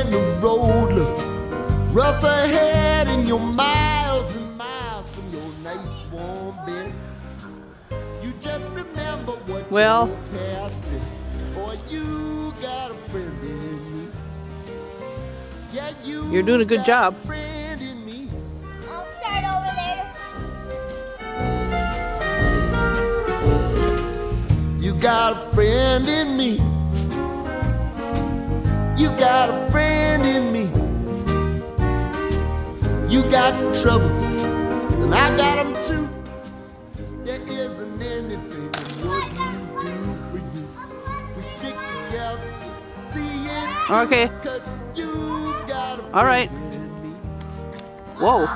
When the road looks rough ahead and you're miles and miles from your nice warm bed, you just remember what Well. your past said. Boy, you got a friend in me. Yeah, you You're doing a good job. friend in me. I'll start over there. You got a friend in me. You got a got trouble, and I got them too. There isn't anything in what you do for you. We stick together, see it, Okay. cause you got a All right. in me. Whoa.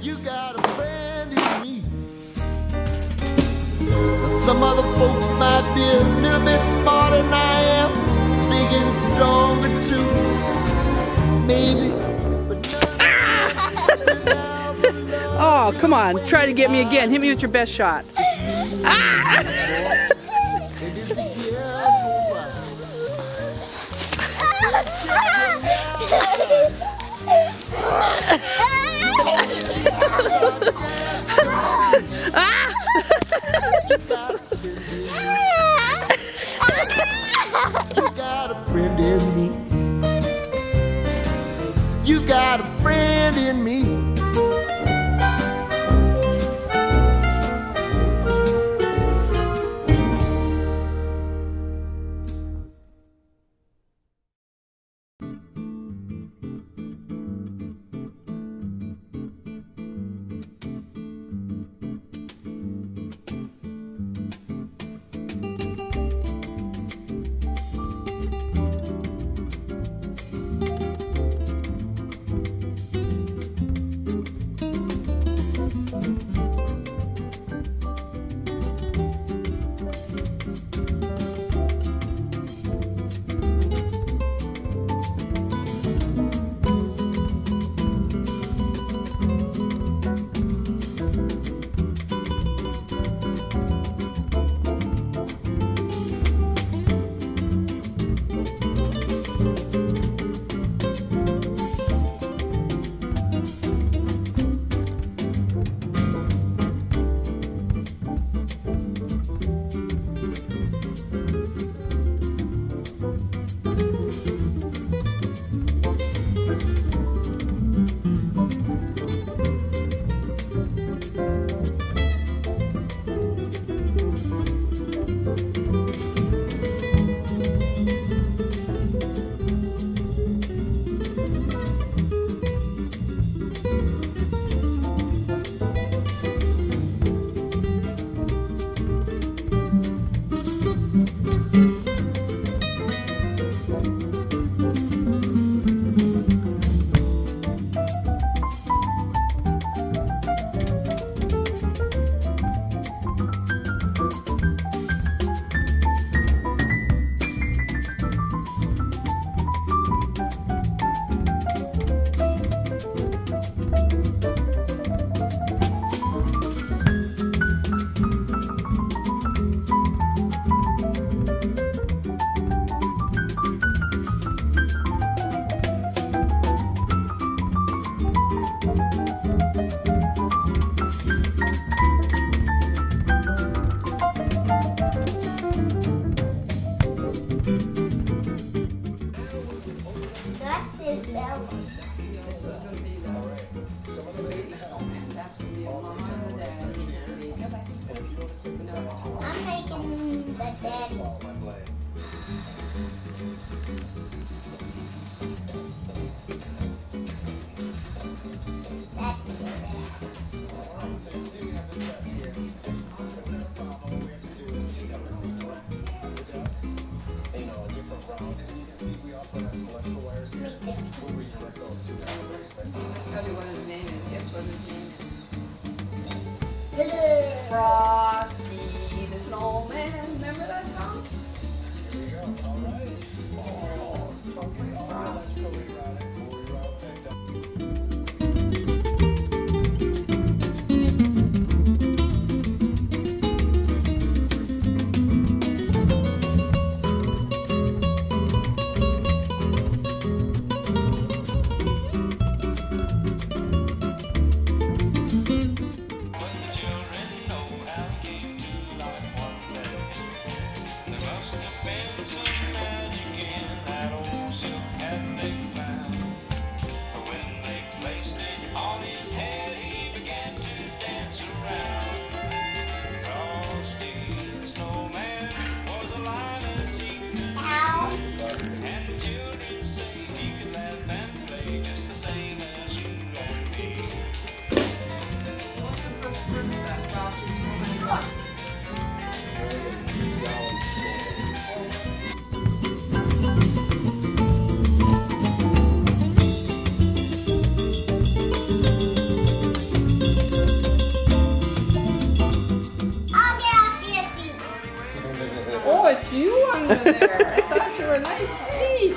You got a friend in me. Now, some other folks might be a little bit smarter than I am, big and stronger too. Maybe, Oh, come on. Try to get me again. Hit me with your best shot. Ah! you got a friend in me. You got a friend in me. I thought you were a nice seat.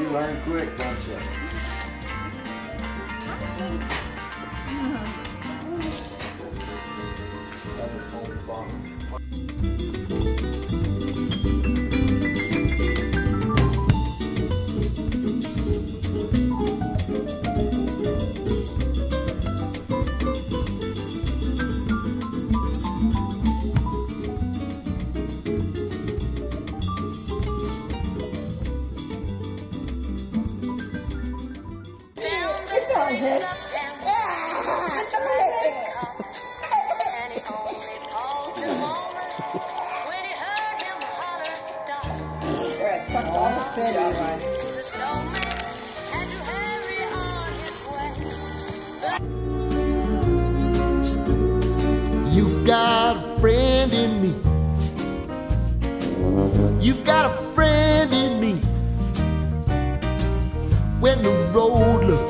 You learn quick, don't you? Sucked all the spit out of it. You got a friend in me. You got a friend in me. When the road looks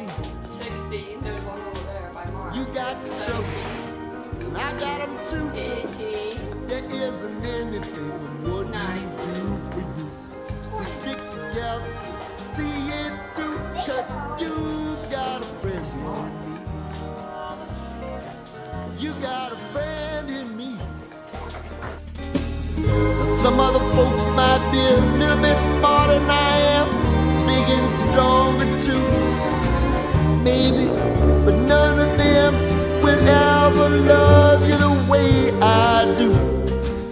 Fifteen. You got a friend in me. Sixteen. There's one over there by Mark. You got trouble, and I got them too. Eighteen. There isn't anything we wouldn't Nine. do for you. We stick together, see it through, cause you got a friend in me. You got a friend in me. Now, Some other folks might be a little bit smarter than I am,